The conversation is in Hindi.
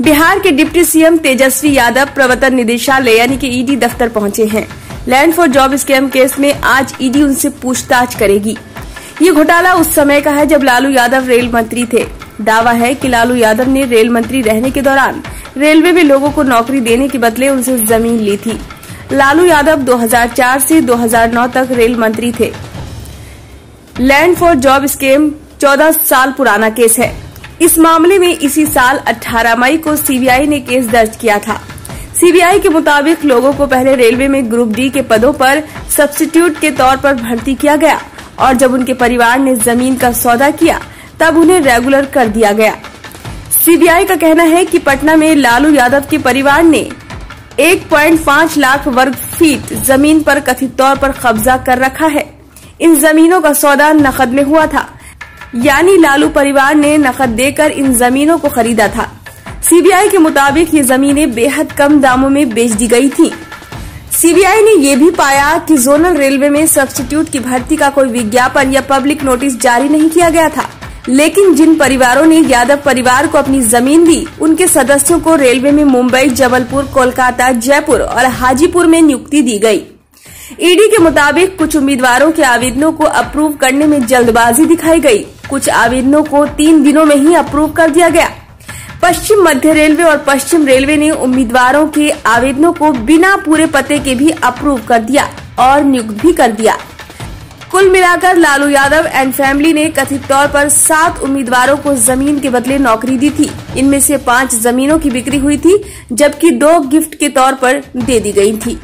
बिहार के डिप्टी सीएम तेजस्वी यादव प्रवर्तन निदेशालय, यानी कि ईडी, दफ्तर पहुँचे हैं। Land for job scam case में आज ईडी उनसे पूछताछ करेगी। ये घोटाला उस समय का है जब लालू यादव रेल मंत्री थे। दावा है कि लालू यादव ने रेल मंत्री रहने के दौरान रेलवे में लोगों को नौकरी देने के बदले उनसे ज़मीन ली थी। लालू यादव 2004 से 2009 तक रेल मंत्री थे। लैंड फॉर जॉब स्कीम 14 साल पुराना केस है। इस मामले में इसी साल 18 मई को सीबीआई ने केस दर्ज किया था। सीबीआई के मुताबिक लोगों को पहले रेलवे में ग्रुप डी के पदों पर सब्सिट्यूट के तौर पर भर्ती किया गया और जब उनके परिवार ने ज़मीन का सौदा किया, तब उन्हें रेगुलर कर दिया गया। सीबीआई का कहना है कि पटना में लालू यादव के परिवार ने 1.5 लाख वर्ग फीट ज़मीन पर कथित तौर पर कब्जा कर रखा है। इन जमीनों का सौदा नकद में हुआ था। यानी लालू परिवार ने नकद देकर इन जमीनों को खरीदा था। सीबीआई के मुताबिक ये जमीनें बेहद कम दामों में बेच दी गई थी। सीबीआई ने यह भी पाया कि जोनल रेलवे में सब्सिट्यूट की भर्ती का कोई विज्ञापन या पब्लिक नोटिस जारी नहीं किया गया था। लेकिन जिन परिवारों ने यादव परिवार को अपनी ज़मीन दी, उनके सदस्यों को रेलवे में मुंबई, जबलपुर, कोलकाता, जयपुर और हाजीपुर में नियुक्ति दी गई। ईडी के मुताबिक कुछ उम्मीदवारों के आवेदनों को अप्रूव करने में जल्दबाजी दिखाई गई। कुछ आवेदनों को तीन दिनों में ही अप्रूव कर दिया गया। पश्चिम मध्य रेलवे और पश्चिम रेलवे ने उम्मीदवारों के आवेदनों को बिना पूरे पते के भी अप्रूव कर दिया और नियुक्त भी कर दिया। कुल मिलाकर लालू यादव एंड फैमिली ने कथित तौर पर सात उम्मीदवारों को ज़मीन के बदले नौकरी दी थी। इनमें से पाँच जमीनों की बिक्री हुई थी, जबकि दो गिफ्ट के तौर पर दे दी गई थी।